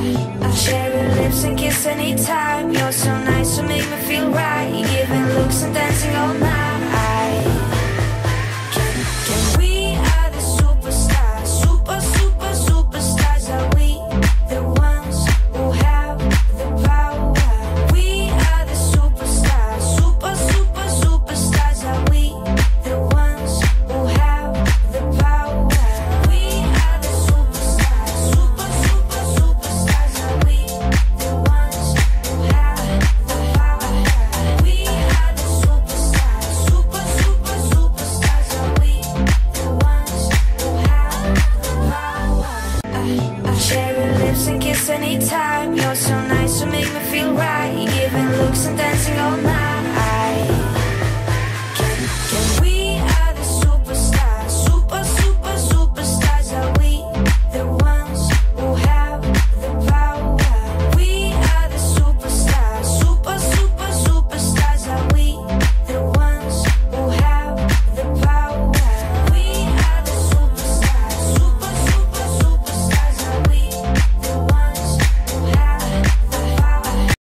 I share your lips and kiss anytime. You're so nice, you make me feel right. Giving looks and dancing lips and kiss anytime. You're so nice to make me.